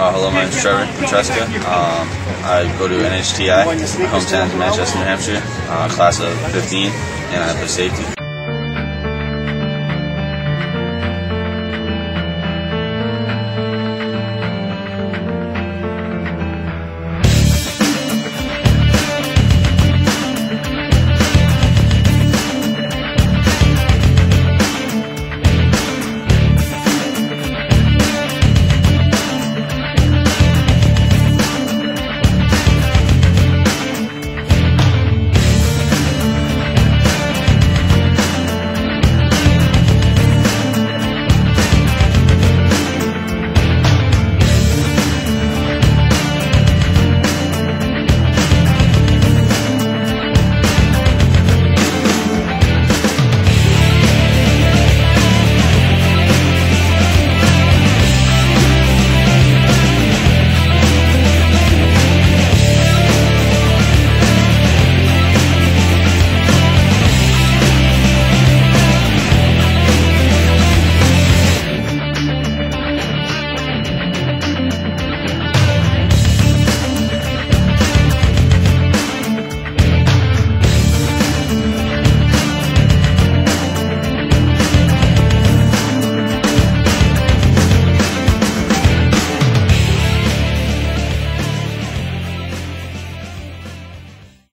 Uh, hello, my name is Trevor Ventresca. Um, I go to NHTI. My hometown is Manchester, New Hampshire. Uh, class of 15, and I play safety.